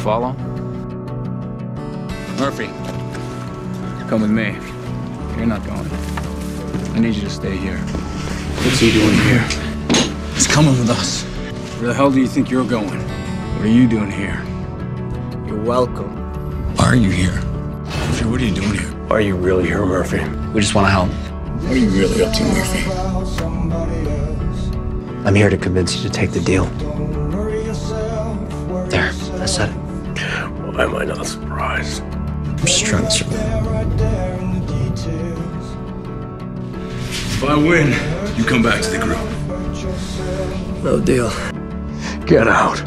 follow? Murphy, come with me. You're not going. I need you to stay here. What's he doing here? He's coming with us. Where the hell do you think you're going? What are you doing here? You're welcome. Why are you here? Murphy, what are you doing here? Are you really here, Murphy? We just want to help. What are you really up to, Murphy? I'm here to convince you to take the deal. There, I said it. Why am I not surprised? I'm just trying to survive. If I win, you come back to the group. No deal. Get out.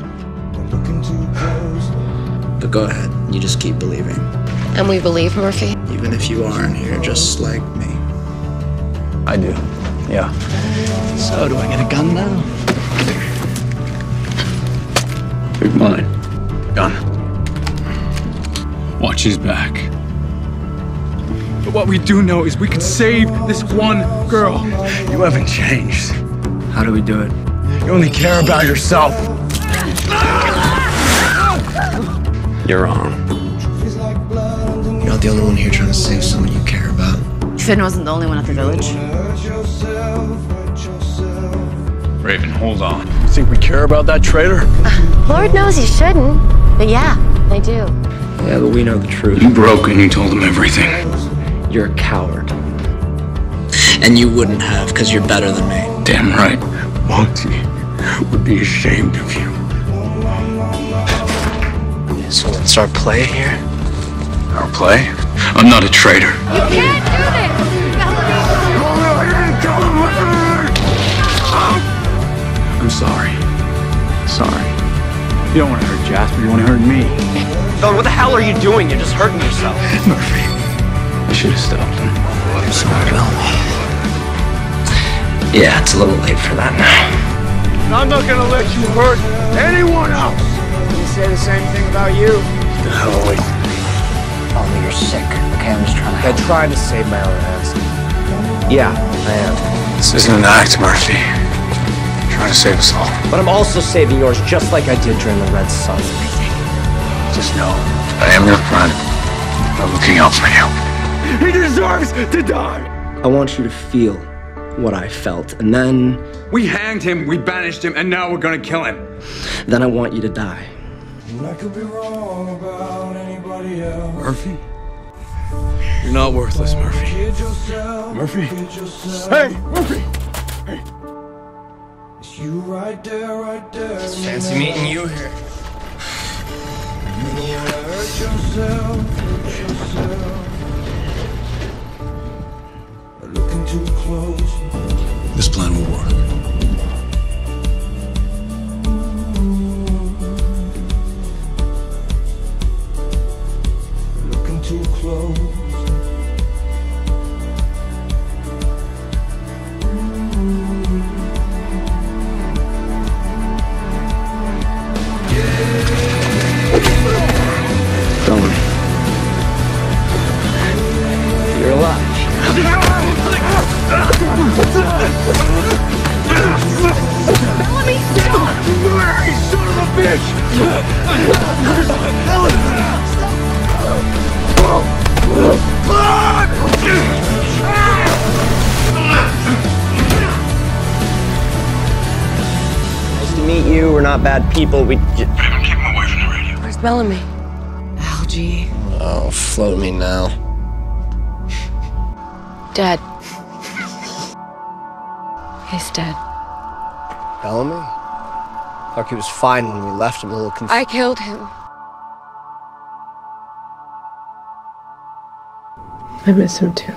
But go ahead. You just keep believing. And we believe Murphy. Even if you aren't here just like me. I do. Yeah. So, do I get a gun now? Big mine. Gun. Watch his back. But what we do know is we could save this one girl. You haven't changed. How do we do it? You only care about yourself. You're wrong. You're not the only one here trying to save someone you care about. Finn wasn't the only one at the village. Raven, hold on. You think we care about that traitor? Uh, Lord knows you shouldn't. But yeah, they do. Yeah, but we know the truth. You broke and you told them everything. You're a coward. And you wouldn't have, because you're better than me. Damn right. Monty would be ashamed of you. So let's start playing here. Our play? I'm not a traitor. You can't do this! I'm sorry. Sorry. You don't want to hurt Jasper, you want to hurt me. Don, what the hell are you doing? You're just hurting yourself. Murphy. I should have stopped him. I'm sorry, Bellamy. Yeah, it's a little late for that now. I'm not gonna let you hurt anyone else. You say the same thing about you. The hell away. Bellamy, oh, you're sick. Okay, I'm just trying to help. I'm trying to save my own ass. Yeah, I am. This isn't an act, Murphy. I'm trying to save us all. But I'm also saving yours just like I did during the Red Sun. Just know I am your friend. I'm looking out for you. He deserves to die. I want you to feel what I felt, and then, We hanged him, we banished him, and now we're gonna kill him. then I want you to die. I could be wrong about anybody else. Murphy? You're not worthless, Murphy. Kid yourself, Murphy? Hey, Murphy! It's you right there, right there. Fancy meeting you here. Hurt yourself, hurt yourself. Looking too close. Nice to meet you. We're not bad people. We. J- Keep him away from the radio. Where's Bellamy? Algie. oh, float me now. Dead. He's dead. Bellamy? Thought he was fine when we left him a little confused. I killed him. I miss him too.